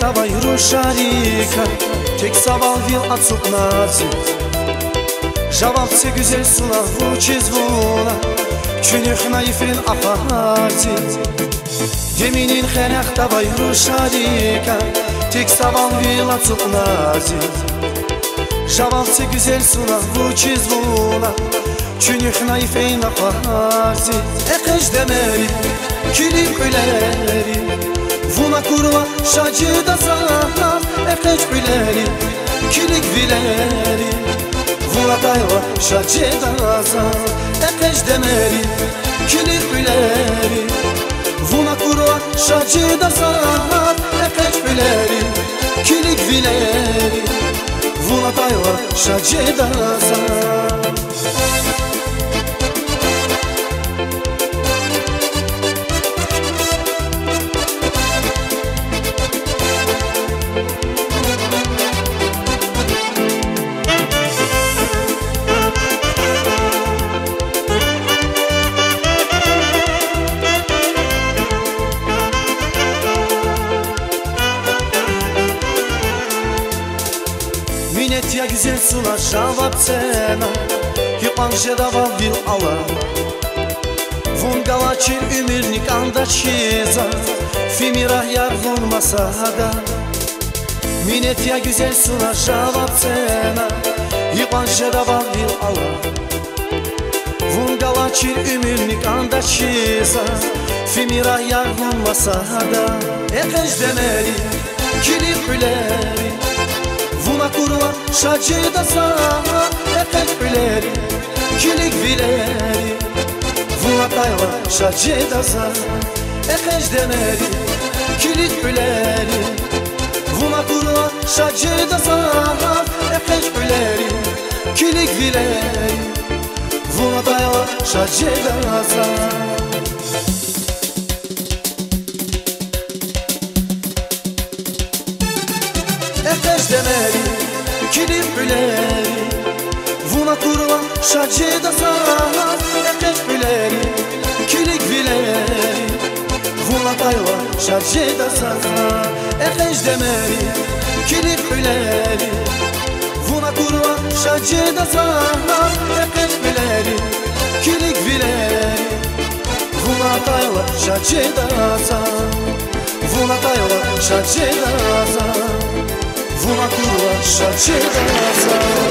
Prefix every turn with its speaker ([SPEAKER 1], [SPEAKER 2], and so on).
[SPEAKER 1] давай рушарика Tek sabah vil atsuk nazi Żałabce güzel sula vuči zvuna Čunih naifrin apahati Geminin xenek davay ruşarika Tek sabah vil atsuk nazi Żałabce güzel sula vuči zvuna Čunih naifrin apahati Ekeş demeli kilik üleri Vuna kurva şacı da sana Ekeş üleri kilik vileri. Vuna dayva şacı da sana Ekeş demeli kilik üleri Vuna kurva şacı da sana Ekeş üleri kilik vileri. Vuna dayva şacı da sana Güzel sular şavat cena Hipan żedawa wil ala Wungała ci umirnik anda çiza. Fimira yar vurmasa hada Minet ya güzel sular şavat cena Hipan żedawa wil ala Wungała ci umirnik anda çiza. Fimira yar vurmasa hada Ekej demeli Kili hüleri Kurva şacı da sana Efek üleri Kilik vileri Vuna tayva şacı da sana Efek demeli Kilik üleri Vuna kurva şacı da sana Efek üleri Kilik vileri Vuna tayva şacı da sana kilim üleri Vuna kurva şacı da sana Efeş üleri, kilik vileri Vuna tayva şacı da sana Efeş demeli, kilim üleri Vuna kurva şacı da sana Efeş üleri, kilik vileri Vuna tayva şacı da sana Vuna tayva şacı da sana Vuna kurwa, szacie da